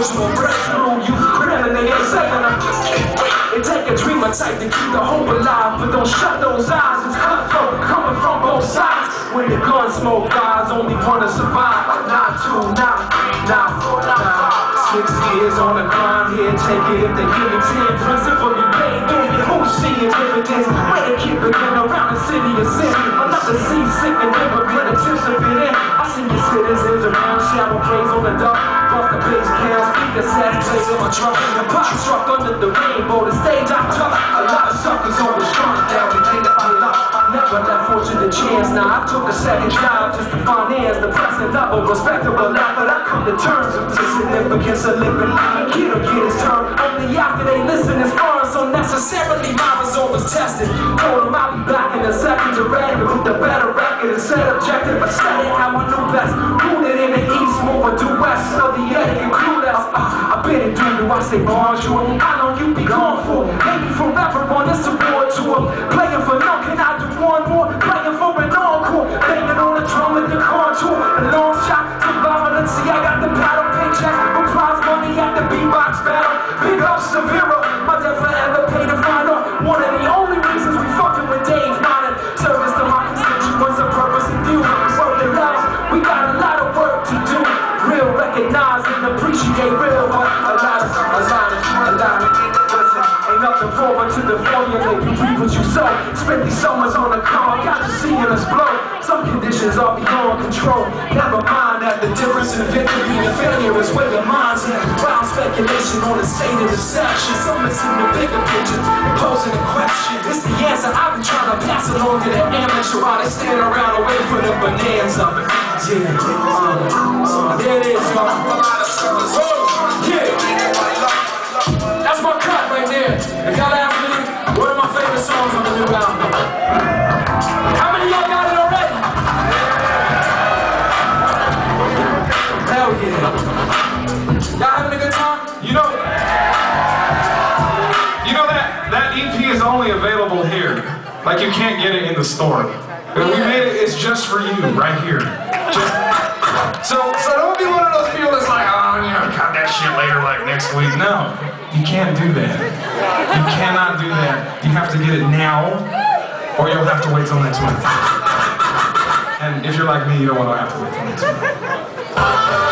Inspirational breakthrough, you criminal, they ain't saying I'm just wait. It take a dreamer type to keep the hope alive, but don't shut those eyes. It's cutthroat coming from both sides. When the gun smoke guys only wanna survive. Not two, not three, not four, not five. Six years on the grind here, take it if they give it ten. Principal, you paid through me, who's seeing dividends? Way to keep it in around the city of sin. Another seasick and immigrant attempts to fit in. I see your citizens around, shower praise on the dock. The sets, plays in my truck. The pop struck under the rainbow, the stage I took. A lot of suckers always strung down, we can't find out. Never left fortune a chance. Now I took a second job just to finance the present level, respectable now, but I come to terms with the significance of living life. Kid will get his turn only after they listen. It's foreign, so necessarily my result was tested. Told him I'll be back in a second to rap with the better record instead objective. I said it how I knew best. Do I say bonjour? I know you be gone for. Maybe forever on this award tour. Playing for no, can I do one more? Playing for an encore. Banging on the drum with the contour. A long shot to. See, I got the battle paycheck. With prize money at the beatbox battle. Big up Severo. My dad forever paid to find out. One of the only reasons we fucking with Dave Minor. Service to my constituents, a purpose and view. Work it out. We got a lot of work to do. Real recognize and appreciate real, to the formula. You reap what you sow. Spent these summers on the car, got to seeing us blow. Some conditions are beyond control. Never mind that the difference in victory and failure is where your mind's at. Wild speculation on the state of deception. Some missing the bigger picture, posing a question. It's the answer. I've been trying to pass along to the amateur while they stand around wait for the bonanza. Yeah, uh, uh, there it is, y'all. Y'all having a good time? You know, you know that that EP is only available here. Like you can't get it in the store. We made it. It's just for you, right here. Just so so don't be one of those people that's like, oh, you know, cut that shit later, like next week. No, you can't do that. You cannot do that. You have to get it now, or you'll have to wait till next week. And if you're like me, you don't want to have to wait till next week.